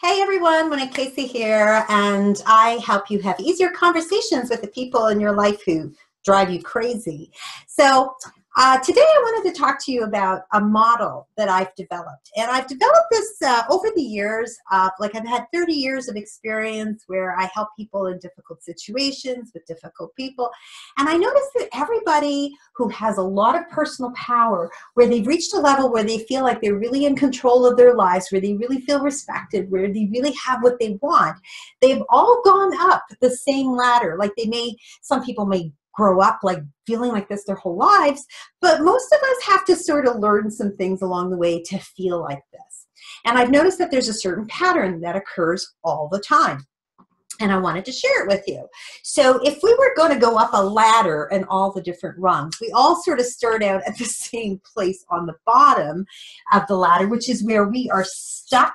Hey everyone, Monique Caissie here, and I help you have easier conversations with the people in your life who drive you crazy. So, uh, today, I wanted to talk to you about a model that I've developed. And I've developed this uh, over the years. Of, like, I've had 30 years of experience where I help people in difficult situations with difficult people. And I noticed that everybody who has a lot of personal power, where they've reached a level where they feel like they're really in control of their lives, where they really feel respected, where they really have what they want, they've all gone up the same ladder. Like, they may, some people may grow up like feeling like this their whole lives, but most of us have to sort of learn some things along the way to feel like this. And I've noticed that there's a certain pattern that occurs all the time. And I wanted to share it with you. So, if we were going to go up a ladder and all the different rungs, we all sort of start out at the same place on the bottom of the ladder, which is where we are stuck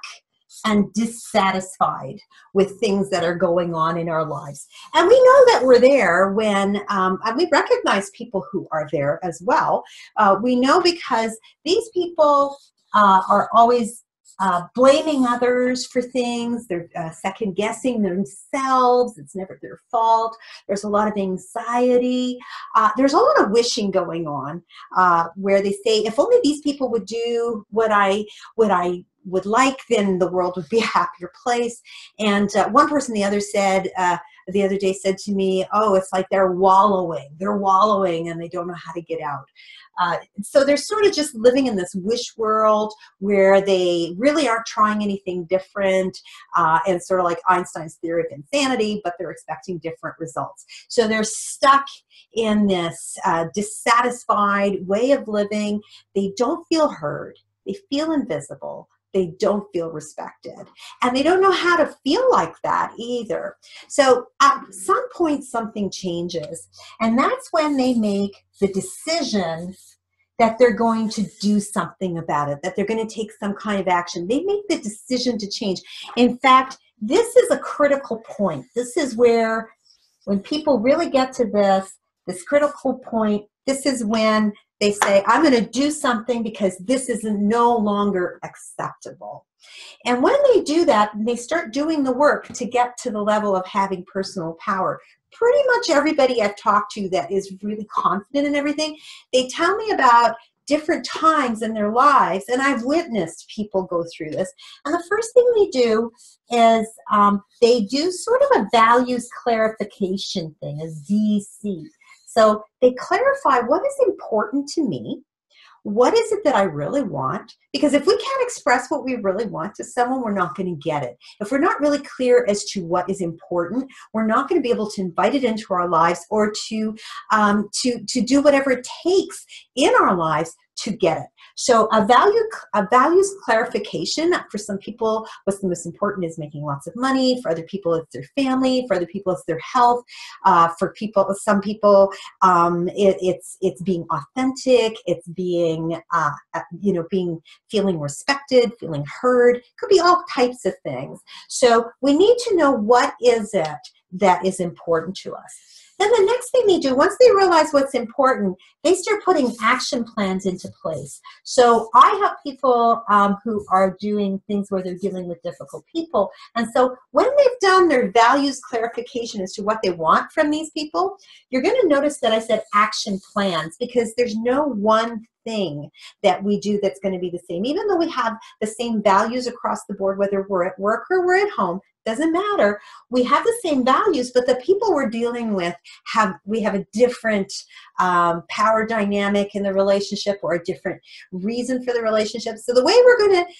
and dissatisfied with things that are going on in our lives. And we know that we're there when, um, and we recognize people who are there as well. Uh, we know because these people uh, are always uh, blaming others for things. They're uh, second guessing themselves. It's never their fault. There's a lot of anxiety. Uh, there's a lot of wishing going on uh, where they say, if only these people would do what I what I would like, then the world would be a happier place. And uh, one person, the other said, uh, the other day said to me, oh, it's like they're wallowing. They're wallowing and they don't know how to get out. Uh, so they're sort of just living in this wish world where they really aren't trying anything different uh, and sort of like Einstein's theory of insanity, but they're expecting different results. So they're stuck in this uh, dissatisfied way of living. They don't feel heard. They feel invisible they don't feel respected. And they don't know how to feel like that either. So at some point, something changes. And that's when they make the decision that they're going to do something about it, that they're going to take some kind of action. They make the decision to change. In fact, this is a critical point. This is where, when people really get to this, this critical point, this is when they say, I'm going to do something because this is no longer acceptable. And when they do that, they start doing the work to get to the level of having personal power. Pretty much everybody I've talked to that is really confident in everything, they tell me about different times in their lives, and I've witnessed people go through this. And the first thing they do is um, they do sort of a values clarification thing, a VC. So they clarify what is important to me. What is it that I really want? Because if we can't express what we really want to someone, we're not going to get it. If we're not really clear as to what is important, we're not going to be able to invite it into our lives or to um, to to do whatever it takes in our lives to get it. So a value a values clarification for some people, what's the most important is making lots of money. For other people, it's their family. For other people, it's their health. Uh, for people, some people, um, it, it's it's being authentic. It's being uh, you know being feeling respected, feeling heard. Could be all types of things. So we need to know what is it that is important to us. Then the next thing they do, once they realize what's important, they start putting action plans into place. So I help people um, who are doing things where they're dealing with difficult people. And so when they've done their values clarification as to what they want from these people, you're going to notice that I said action plans because there's no one thing that we do that's going to be the same. Even though we have the same values across the board, whether we're at work or we're at home, doesn't matter we have the same values but the people we're dealing with have we have a different um, power dynamic in the relationship or a different reason for the relationship so the way we're going to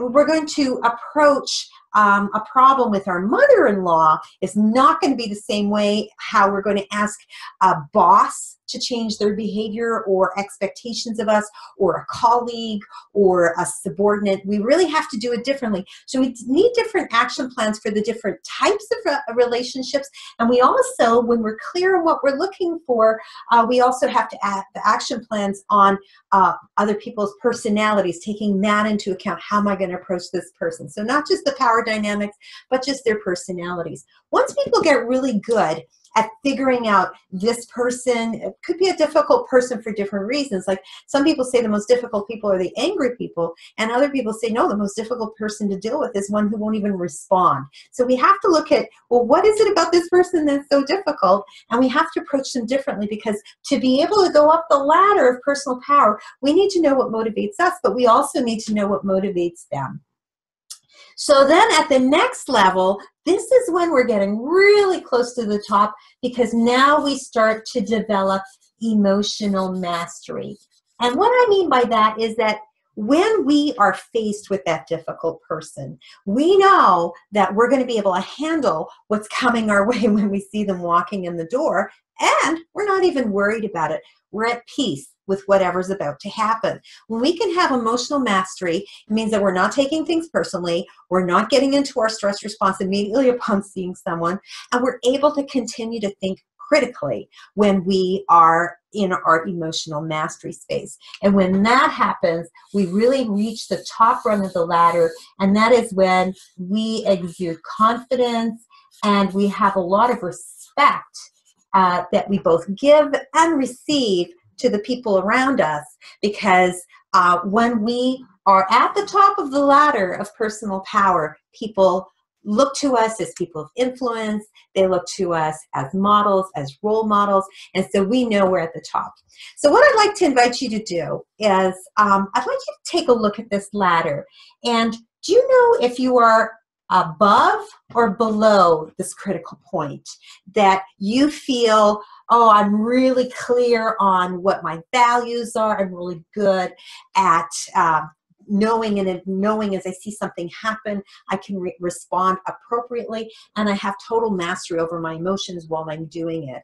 we're going to approach um, a problem with our mother-in-law is not going to be the same way how we're going to ask a boss to change their behavior or expectations of us or a colleague or a subordinate. We really have to do it differently. So we need different action plans for the different types of uh, relationships. And we also, when we're clear on what we're looking for, uh, we also have to add the action plans on uh, other people's personalities, taking that into account. How am I going to approach this person? So not just the power dynamics, but just their personalities. Once people get really good at figuring out this person. It could be a difficult person for different reasons. Like some people say the most difficult people are the angry people, and other people say, no, the most difficult person to deal with is one who won't even respond. So we have to look at, well, what is it about this person that's so difficult? And we have to approach them differently because to be able to go up the ladder of personal power, we need to know what motivates us, but we also need to know what motivates them. So then at the next level, this is when we're getting really close to the top because now we start to develop emotional mastery. And what I mean by that is that when we are faced with that difficult person, we know that we're going to be able to handle what's coming our way when we see them walking in the door, and we're not even worried about it. We're at peace with whatever's about to happen. When we can have emotional mastery, it means that we're not taking things personally, we're not getting into our stress response immediately upon seeing someone, and we're able to continue to think critically when we are in our emotional mastery space. And when that happens, we really reach the top rung of the ladder, and that is when we exude confidence and we have a lot of respect uh, that we both give and receive to the people around us because uh, when we are at the top of the ladder of personal power, people look to us as people of influence. They look to us as models, as role models, and so we know we're at the top. So what I'd like to invite you to do is um, I'd like you to take a look at this ladder. And do you know if you are above or below this critical point that you feel oh, I'm really clear on what my values are. I'm really good at uh, knowing and knowing as I see something happen, I can re respond appropriately and I have total mastery over my emotions while I'm doing it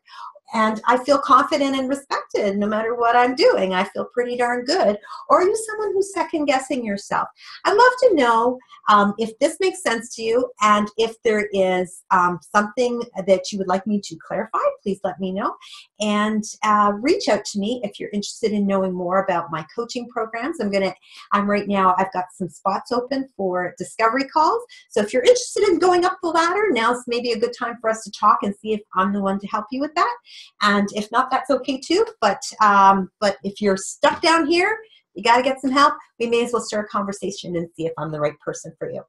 and I feel confident and respected no matter what I'm doing. I feel pretty darn good. Or are you someone who's second guessing yourself? I'd love to know um, if this makes sense to you and if there is um, something that you would like me to clarify, please let me know. And uh, reach out to me if you're interested in knowing more about my coaching programs. I'm gonna, I'm right now, I've got some spots open for discovery calls. So if you're interested in going up the ladder, now's maybe a good time for us to talk and see if I'm the one to help you with that. And if not, that's okay too. But um, but if you're stuck down here, you got to get some help. We may as well start a conversation and see if I'm the right person for you.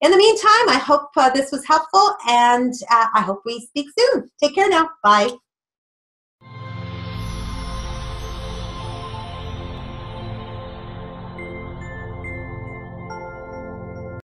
In the meantime, I hope uh, this was helpful, and uh, I hope we speak soon. Take care now. Bye.